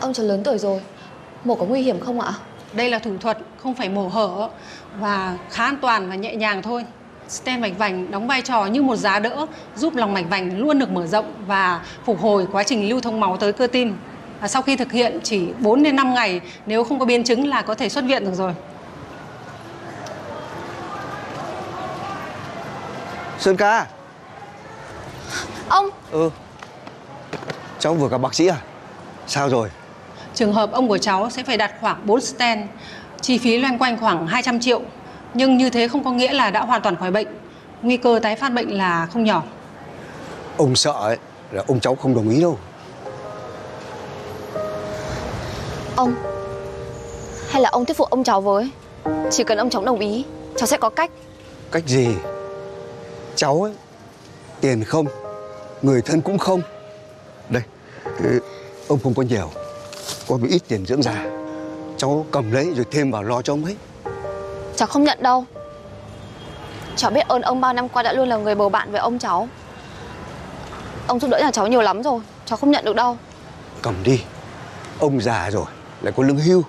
Ông cháu lớn tuổi rồi Mổ có nguy hiểm không ạ? Đây là thủ thuật không phải mổ hở và khá an toàn và nhẹ nhàng thôi. Stent mạch vành đóng vai trò như một giá đỡ giúp lòng mạch vành luôn được mở rộng và phục hồi quá trình lưu thông máu tới cơ tim. Và sau khi thực hiện chỉ 4 đến 5 ngày nếu không có biến chứng là có thể xuất viện được rồi. Sơn ca Ông Ừ Cháu vừa gặp bác sĩ à Sao rồi Trường hợp ông của cháu sẽ phải đặt khoảng 4 stent, chi phí loanh quanh khoảng 200 triệu. Nhưng như thế không có nghĩa là đã hoàn toàn khỏi bệnh. Nguy cơ tái phát bệnh là không nhỏ. Ông sợ ấy là ông cháu không đồng ý đâu Ông Hay là ông thuyết phục ông cháu với Chỉ cần ông cháu đồng ý Cháu sẽ có cách Cách gì Cháu ấy Tiền không Người thân cũng không Đây ừ, Ông không có nhiều Có một ít tiền dưỡng già. Cháu cầm lấy rồi thêm vào lo cho ông ấy. Cháu không nhận đâu. Cháu biết ơn ông bao năm qua đã luôn là người bầu bạn với ông cháu. Ông giúp đỡ nhà cháu nhiều lắm rồi Cháu không nhận được đâu. Cầm đi. Ông già rồi Lại có lương hưu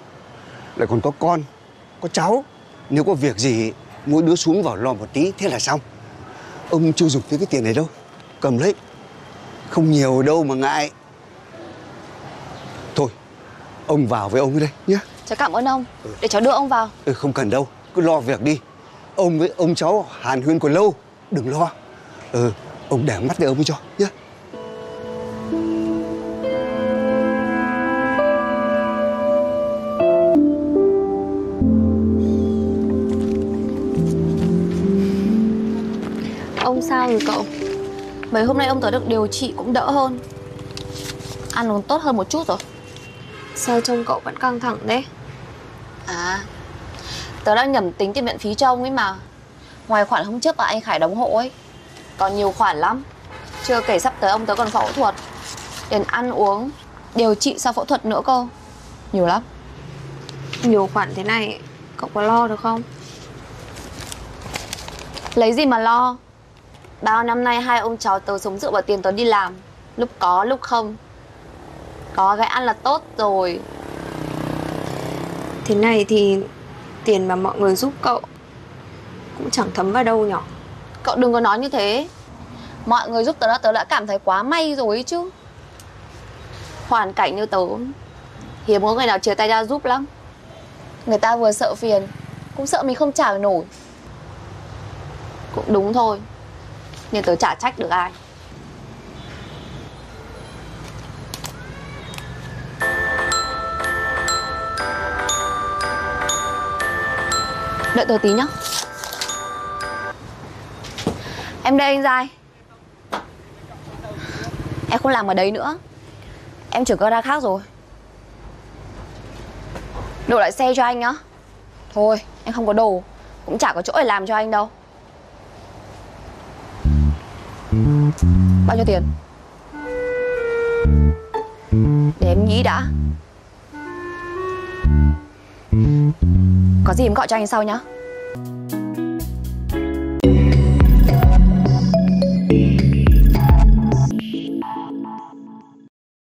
Lại còn có con Có cháu. Nếu có việc gì Mỗi đứa xuống vào lo một tí Thế là xong. Ông chưa dùng tới cái tiền này đâu. Cầm lấy. Không nhiều đâu mà ngại Ông vào với ông đây nhé Cháu cảm ơn ông. Để cháu đưa ông vào. Ừ, Không cần đâu. Cứ lo việc đi. Ông với ông cháu hàn huyên còn lâu Đừng lo. Ừ Ông để mắt với ông cho nhé Ông sao rồi cậu? Mấy hôm nay ông tới được điều trị cũng đỡ hơn. Ăn uống tốt hơn một chút rồi Sao trông cậu vẫn căng thẳng đấy? À Tớ đang nhẩm tính tiền viện phí cho ông ấy mà. Ngoài khoản hôm trước mà anh Khải đóng hộ ấy Còn nhiều khoản lắm. Chưa kể sắp tới ông tớ còn phẫu thuật. Tiền ăn uống Điều trị sau phẫu thuật nữa cơ. Nhiều lắm. Nhiều khoản thế này Cậu có lo được không? Lấy gì mà lo? Bao năm nay hai ông cháu tớ sống dựa vào tiền tớ đi làm. Lúc có lúc không có cái ăn là tốt rồi. Thế này thì tiền mà mọi người giúp cậu cũng chẳng thấm vào đâu nhở? Cậu đừng có nói như thế. Mọi người giúp tớ là tớ đã cảm thấy quá may rồi chứ. Hoàn cảnh như tớ, Hiếm có người nào chia tay ra giúp lắm. Người ta vừa sợ phiền, Cũng sợ mình không trả nổi. Cũng đúng thôi, Nhưng tớ chả trách được ai. Đợi tớ tí nhá. Em đây anh Giai. Em không làm ở đấy nữa. Em chuyển ra khác rồi. Đổ lại xe cho anh nhá. Thôi, em không có đồ. Cũng chả có chỗ để làm cho anh đâu. Bao nhiêu tiền? Để em nghĩ đã. Có gì em gọi cho anh sau nhá.